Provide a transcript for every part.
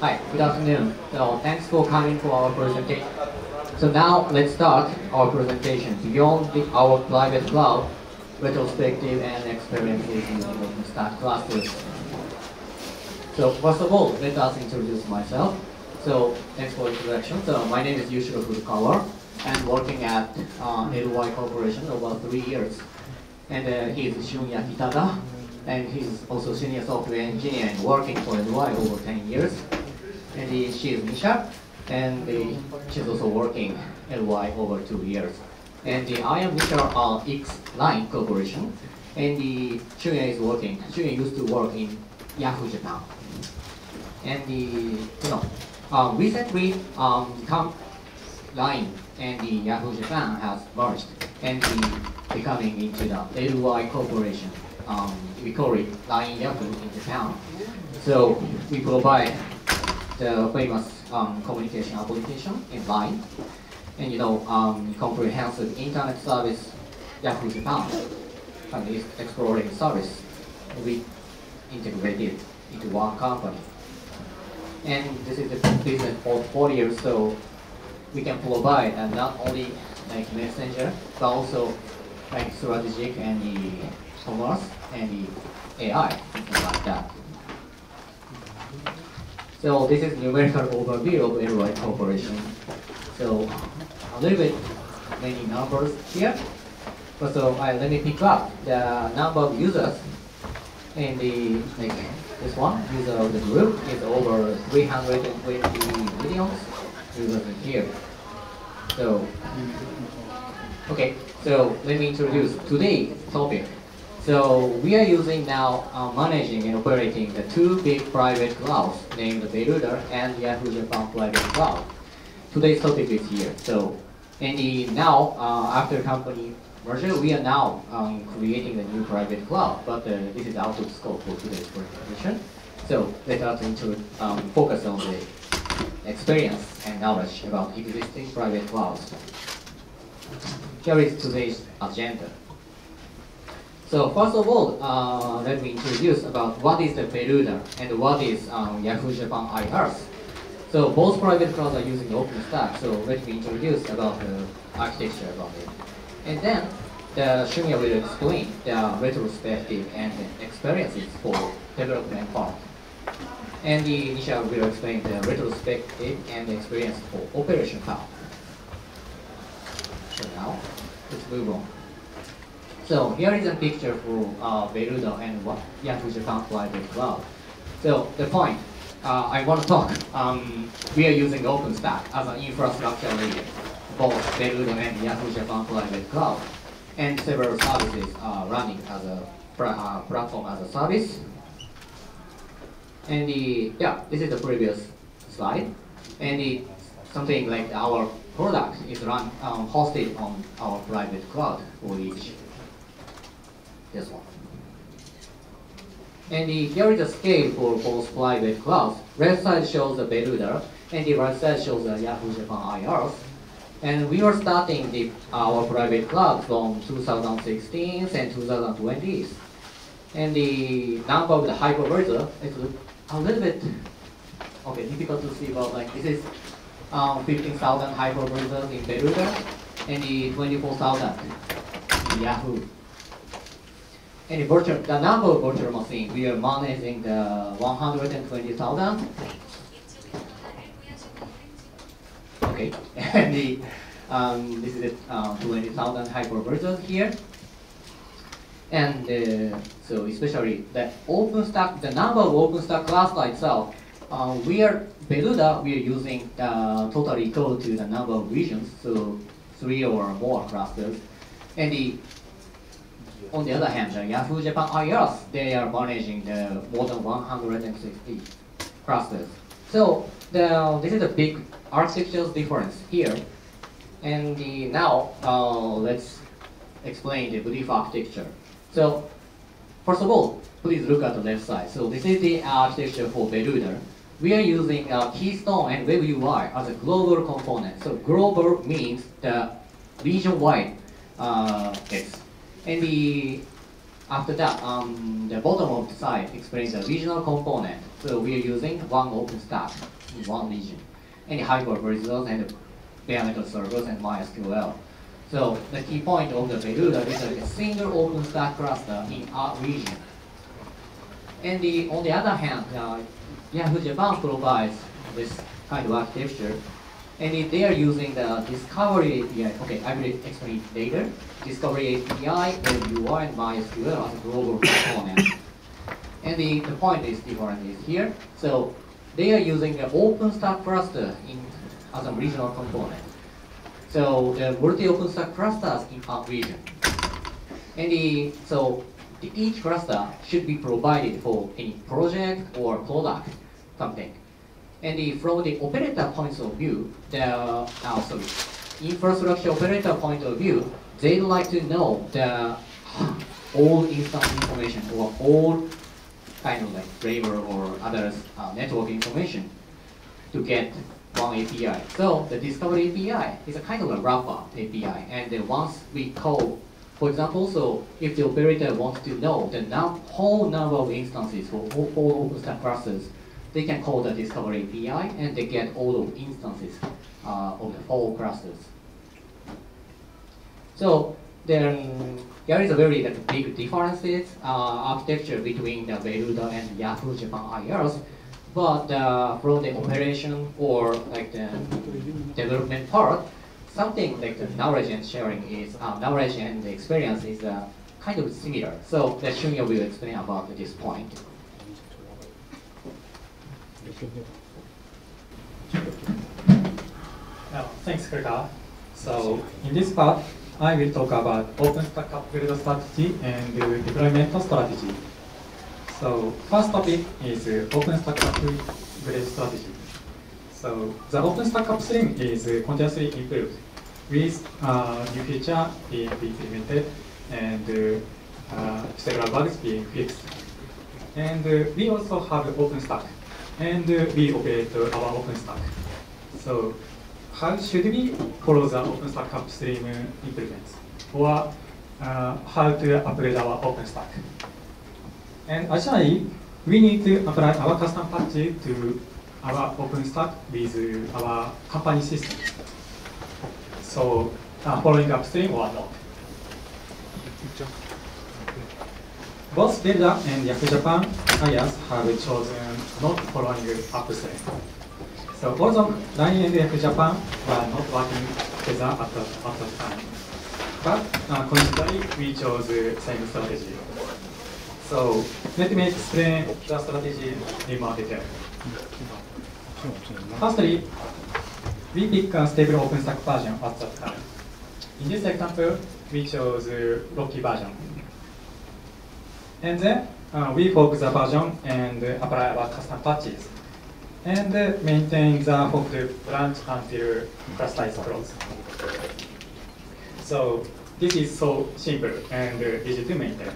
Hi, good afternoon. So thanks for coming to our presentation. So now let's start our presentation beyond the, our private cloud, retrospective and experiences in the OpenStack clusters. So first of all, let us introduce myself. So thanks for introduction. So my name is Yushiro Furukawa. I'm working at uh, LY Corporation over three years. And uh, he is Shunya Kitada, and he's also senior software engineer and working for LY over 10 years. And he, she is Nisha, and the, she's also working LY over two years. And the, I am Nisha uh, X-Line Corporation, and the Shunya is working, Shunya used to work in Yahoo Japan. And the, you know, um, recently, um, come Line and the Yahoo Japan has merged and the becoming into the LY Corporation. Um, we call it Line Yahoo in Japan. So we provide the famous um, communication application in Line and you know um, comprehensive internet service Yahoo Japan and is exploring service we integrated into one company. And this is the business portfolio, so we can provide uh, not only like messenger, but also like strategic and the commerce and the AI, something like that. So this is numerical overview of LY Corporation. So a little bit many numbers here. But so I let me pick up the number of users in the like this one user of the group is over 320 million users here. So okay, so let me introduce today's topic. So we are using now uh, managing and operating the two big private clouds named Verda and Yahoo Japan Private Cloud. Today's topic is here. So and the, now uh, after company merger, we are now um, creating a new private cloud, but uh, this is out of scope for today's presentation. So let us into, um, focus on the experience and knowledge about existing private clouds. Here is today's agenda. So first of all, uh, let me introduce about what is the Verda and what is um, Yahoo Japan IaaS. So both private clouds are using OpenStack, so let me introduce about the architecture about it. And then the Shunya will explain the retrospective and experiences for development part. And the Nisha will explain the retrospective and experience for operation part. So now, let's move on. So here is a picture for uh, Verda and what Yahoo Japan Private Cloud. So the point, uh, I want to talk, um, we are using OpenStack as an infrastructure layer, both Verda and Yahoo Japan Private Cloud, and several services are running as a uh, platform as a service. And the, yeah, this is the previous slide. And the, something like our product is run um, hosted on our private cloud for each this one. And the, here is the scale for both private clouds. Left side shows the Verda, and the right side shows the Yahoo Japan IaaS. And we are starting the, our private cloud from 2016 and 2020s. And the number of the hypervisor is a little bit okay difficult to see, but like this is um, 15,000 hypervisors in Verda and the 24,000 in Yahoo. The virtual, the number of virtual machines, we are managing the 120,000. Okay, and the um, this is the uh, 20,000 hypervisors here. And uh, so especially the OpenStack, the number of OpenStack cluster itself, uh, we are, Verda, we are using uh, totally equal to the number of regions, so three or more clusters. And the, on the other hand, the Yahoo Japan IaaS, they are managing the more than 160 clusters. So the, this is a big architectural difference here. And the, now, uh, let's explain the brief architecture. So, first of all, please look at the left side. So this is the architecture for Verda. We are using uh, Keystone and Web UI as a global component. So global means the region-wide uh. And the after that, um, the bottom of the side explains the regional component. So we are using one OpenStack in one region. Any hypervisors and the bare metal servers and MySQL. So the key point of the Verda is a single OpenStack cluster in our region. And the, on the other hand, uh, Yahoo Japan provides this kind of architecture. And they are using the Discovery API. Okay, I will explain it later. Discovery API, and UI, and MySQL as a global component. and the, the point is different is here. So they are using the OpenStack cluster in, as a regional component. So the multi-OpenStack clusters in our region. And the, so the, each cluster should be provided for any project or product, something. And the, from the operator point of view, the uh, sorry, infrastructure operator point of view, they'd like to know the all instance information or all kind of like flavor or other uh, network information to get one API. So the discovery API is a kind of a wrapper API, and then once we call, for example, so if the operator wants to know the num whole number of instances for all, all OpenStack clusters, they can call the discovery API and they get all of instances uh, of the whole clusters. So then there is a very like, big differences uh, architecture between the Verda and Yahoo Japan IaaS, but uh, from the operation or like the development part, something like the knowledge and sharing is uh, knowledge and experience is uh, kind of similar. So that Shunya will explain about this point. Now, thanks, Kirka. So, in this part, I will talk about OpenStack upgrade strategy and deployment strategy. So, first topic is OpenStack upgrade strategy. So, the OpenStack upstream is continuously improved with uh, new feature being implemented and uh, several bugs being fixed. And uh, we also have OpenStack and we operate our OpenStack. So how should we follow the OpenStack upstream improvements? Or uh, how to upgrade our OpenStack? And actually, we need to apply our custom patches to our OpenStack with our company system. So uh, following upstream or not. Both Delta and Yahoo Japan IaaS have chosen not following upstream. So although LINE and Yahoo Japan were not working together at the, at the time, but uh, coincidentally we chose the same strategy. So let me explain the strategy in more detail. Firstly, we pick a stable OpenStack version at that time. In this example, we chose Rocky version. And then uh, we fork the version and apply our custom patches. And maintain the forked branch until cluster is closed. So this is so simple and easy to maintain.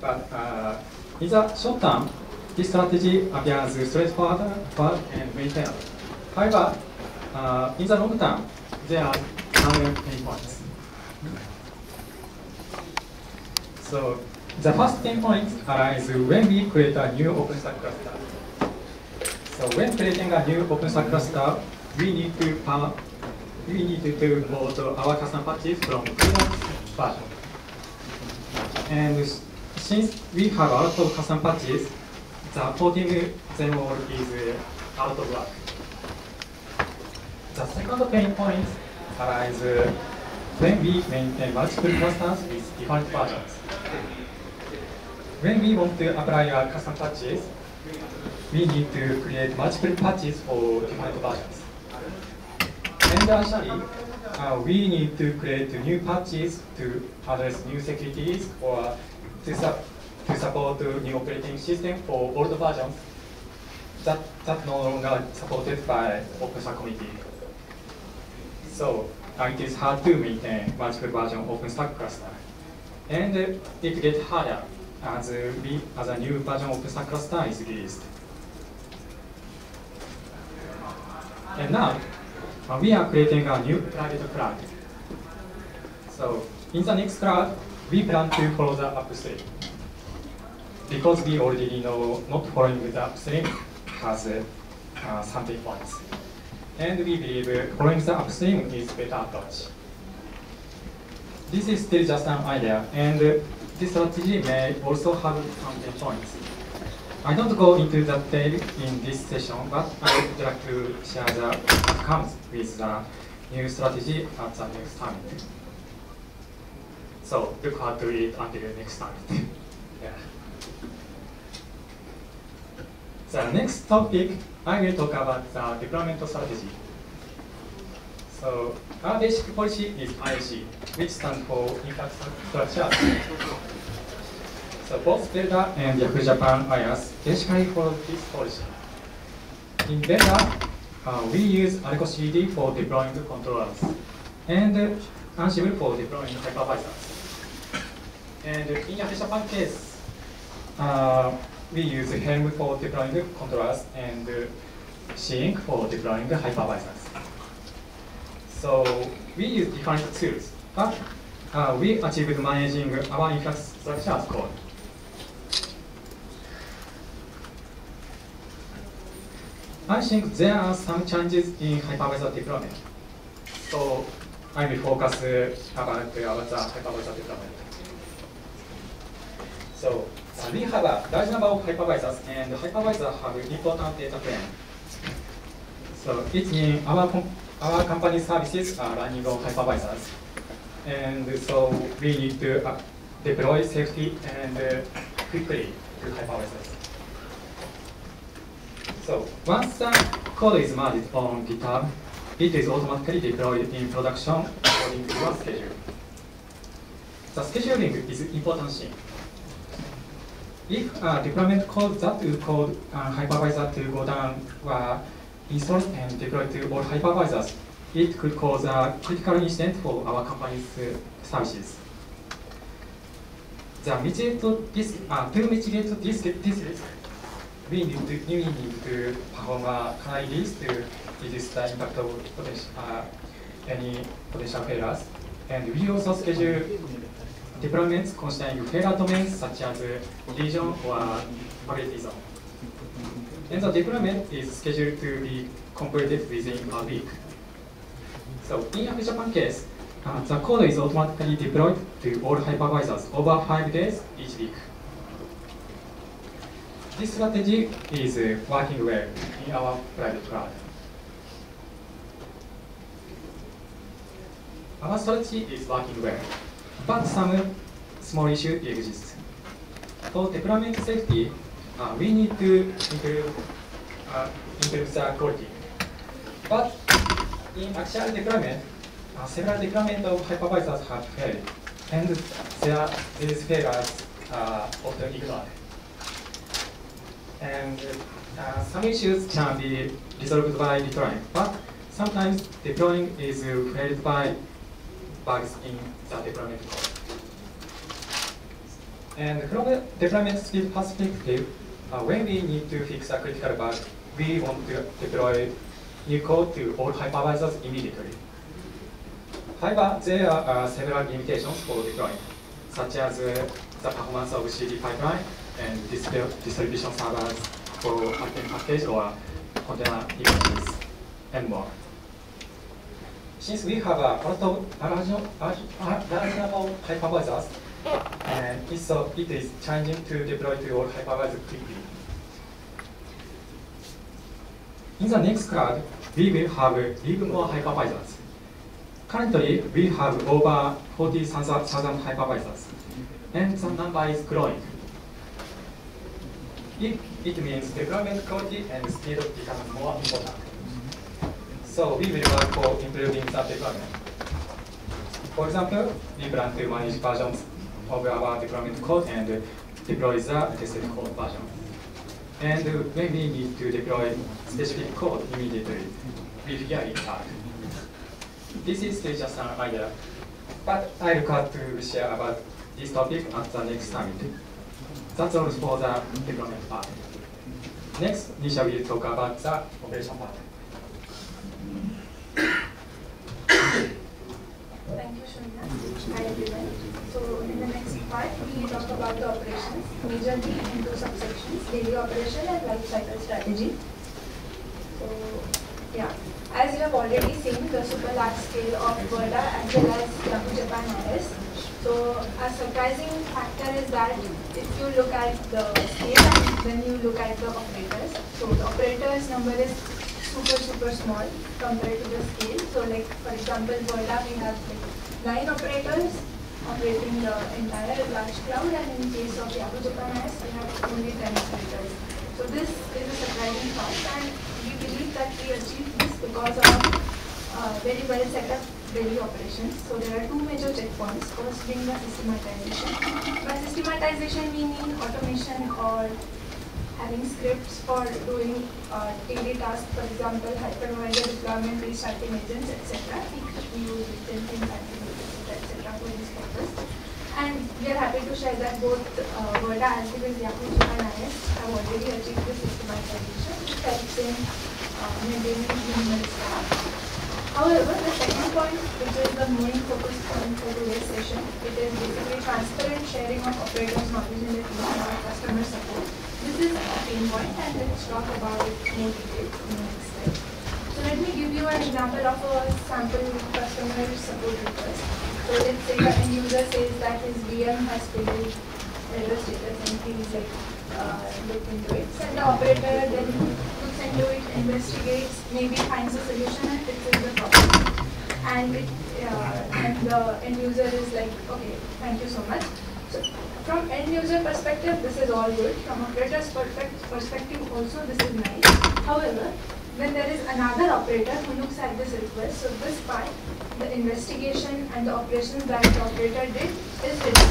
But uh, in the short term, this strategy appears straightforward and maintainable. However, uh, in the long term, there are some pain points. So the first pain point arises when we create a new OpenStack cluster. So when creating a new OpenStack cluster, we need to uh, we need to load our custom patches from previous version. And since we have a lot of custom patches, the porting them all is out of work. The second pain point arises when we maintain multiple clusters with different versions. When we want to apply our custom patches, we need to create multiple patches for different versions. And actually, uh, we need to create new patches to address new securities or to, su to support new operating system for old versions that, that no longer supported by OpenStack community. So uh, it is hard to maintain multiple version OpenStack cluster. And uh, it gets harder as, we, as a new version of cluster is released. And now, we are creating a new private cloud. So in the next cloud, we plan to follow the upstream. Because we already know not following the upstream has uh, something. And we believe following the upstream is better approach. This is still just an idea, and this strategy may also have some points. I don't go into the detail in this session, but I would like to share the outcomes with the new strategy at the next time. So look forward to it until next time. yeah. The next topic, I will talk about the deployment strategy. So our basic policy is IAC, which stands for infrastructure. So both Verda and Yahoo Japan IaaS basically follow this policy. In Verda, uh, we use Argo CD for deploying controllers and Ansible for deploying hypervisors. And in Yahoo Japan case, uh, we use Helm for deploying controllers and Sync for deploying hypervisors. So we use different tools, but uh, we achieved managing our infrastructure as code. I think there are some changes in hypervisor deployment. So I will focus about, the hypervisor deployment. So uh, we have a large number of hypervisors, and hypervisors have important data frame. So it means our our company services are running on hypervisors. And so we need to uh, deploy safety and uh, quickly to hypervisors. So once the code is merged on GitHub, it is automatically deployed in production according to your schedule. The scheduling is important thing. If uh, deployment code that will cause uh, hypervisor to go down were installed and deployed to all hypervisors, it could cause a critical incident for our company's services. The mitigate this, uh, to mitigate this, this risk, we need to, we need to perform a list to reduce the impact of potential, uh, any potential failures. And we also schedule deployments considering failure domains such as region or availability zone. And the deployment is scheduled to be completed within a week. So in Yahoo Japan case, uh, the code is automatically deployed to all hypervisors over five days each week. This strategy is uh, working well in our private cloud. Our strategy is working well, but some small issues exist. For deployment safety, uh, we need to improve, uh, improve the quality. But in actual deployment, uh, several deployment of hypervisors have failed, and there, these failures are often ignored. And uh, some issues can be resolved by deploying, but sometimes deploying is failed by bugs in the deployment code. And from the deployment speed perspective, uh, when we need to fix a critical bug, we want to deploy new code to all hypervisors immediately. However, there are uh, several limitations for deploying, such as uh, the performance of CD pipeline and distribution servers for item package or container images, and more. Since we have a lot of large number of hypervisors, and so it is challenging to deploy to all hypervisors quickly. In the next cloud, we will have even more hypervisors. Currently, we have over 40,000 hypervisors, and the number is growing. It, it means deployment quality and speed become more important. So we will work for improving the deployment. For example, we plan to manage versions of our deployment code and deploy the tested code version. And when we need to deploy specific code immediately, we figure it out. This is just an idea, but I look out to share about this topic at the next summit. That's all for the deployment part. Next, Nisha will talk about the operation part. Thank you, Shunya. Hi, everyone. So, part, we talk about the operations, majorly in two subsections, daily operation and life cycle strategy. So, yeah, as you have already seen, the super large scale of Verda as well as Yahoo Japan IaaS. So, a surprising factor is that if you look at the scale and then you look at the operators, so the operators number is super super small compared to the scale. So, like for example, Verda we have like nine operators operating the entire large cloud and in case of Yahoo Japan IaaS, we have only 10 operators. So this is a surprising fact and we believe that we achieved this because of uh, very well set up daily operations. So there are two major checkpoints. First being the systematization. By systematization we mean automation or having scripts for doing uh, daily tasks, for example, hypervisor deployment, restarting agents, etc. We use written things, etc. for this purpose. And we are happy to share that both uh, Verda well as Yahoo Japan IaaS have already achieved this systematization, which helps in uh, maintaining minimal staff. However, the second point, which is the main focus point for today's session, it is basically transparent sharing of operators' knowledge in the team and customer support. This is a pain point and let's talk about it more details in the next slide. Let me give you an example of a sample customer support request. So let's say the end user says that his VM has failed error status and he's like uh, look into it. Send the operator then looks into it, investigates, maybe finds a solution and fixes the problem. And it, uh, and the end user is like, okay, thank you so much. So from end user perspective, this is all good. From operator's perspective also, this is nice. However, when there is another operator who looks at this request, so this part, the investigation and the operations that the operator did is hidden.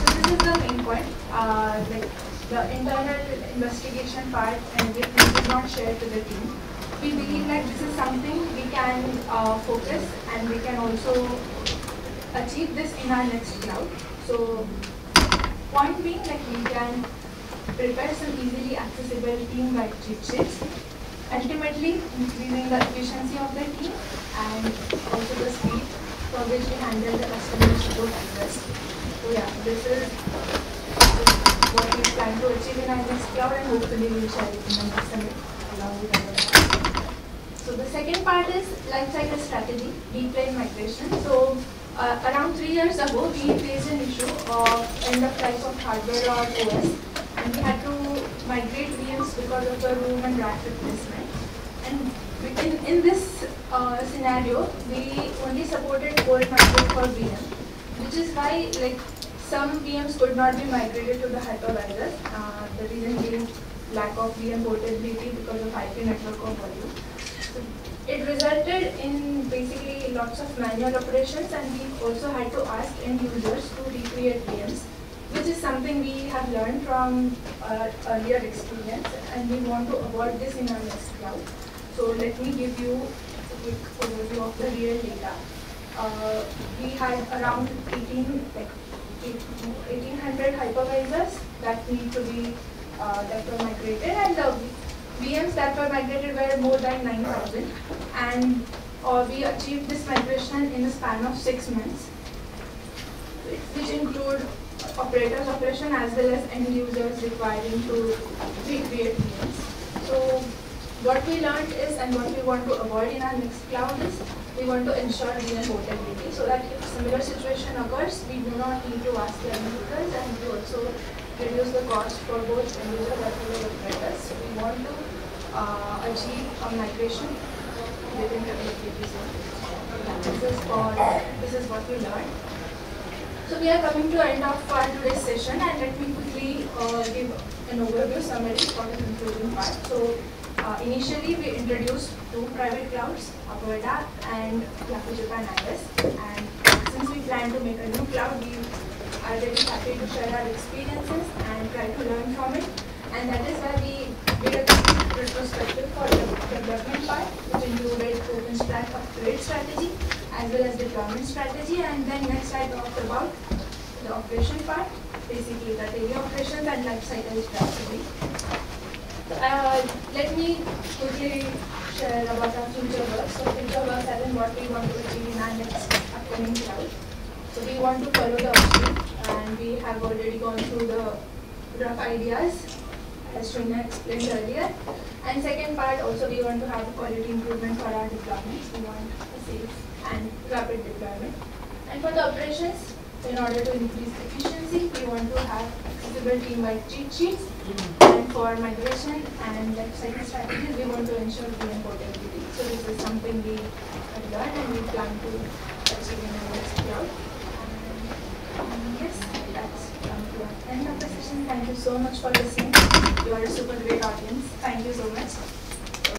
So this is the main point. Uh, like the internal investigation part and everything is not shared to the team. We believe that this is something we can uh, focus and we can also achieve this in our next cloud. So point being that we can prepare some easily accessible team-wide cheat sheets, ultimately increasing the efficiency of the team and also the speed for which we handle the customer support request. So yeah, this is what we plan to achieve in our next cloud and hopefully we'll share it in the next summit along with our So the second part is lifecycle strategy, deep lane migration. So uh, around three years ago, we faced an issue of end of life of hardware or OS, and we had to migrate VMs because of the room and rack replacement. And in, in this uh, scenario, we only supported old micro for VM, which is why like some VMs could not be migrated to the hypervisor. Uh, the reason being lack of VM portability because of IP network or volume. It resulted in basically lots of manual operations and we also had to ask end users to recreate VMs, which is something we have learned from our earlier experience and we want to avoid this in our next cloud. So let me give you a quick overview of the real data. Uh, we had around 18, like 1800 hypervisors that need to be uh, that were migrated and the VMs that were migrated were more than 9000 and uh, we achieved this migration in a span of 6 months which include operators operation as well as end users requiring to recreate VMs. So what we learned is and what we want to avoid in our next cloud is we want to ensure VM portability so that if similar situation occurs, we do not need to ask the end users and we also reduce the cost for both end users as well as operators. So we want to uh, achieve a migration within the. This is for this is what we learned. So we are coming to end of our today's session and let me quickly uh, give an overview summary for the concluding part. So uh, initially we introduced two private clouds, Verda and Yahoo Japan IaaS and since we plan to make a new cloud, we are very happy to share our experiences and try to learn from it. And that is why we did a retrospective for the development part which included OpenStack upgrade strategy as well as deployment strategy and then next I talked about the operation part, basically the daily operations and lifecycle strategy. Uh, let me quickly share about our future work. So future work as in what we want to achieve in our next upcoming cloud. So we want to follow the upstream and we have already gone through the rough ideas as Shunya explained earlier. And second part also we want to have quality improvement for our deployments. We want a safe and rapid deployment. And for the operations, in order to increase efficiency, we want to have accessible team-wide cheat sheets. And for migration and lifecycle strategies, we want to ensure VM portability. So this is something we have learned and we plan to achieve in our next cloud. Um, yes, that's come to the end of the session. Thank you so much for listening. You are a super great audience. Thank you so much.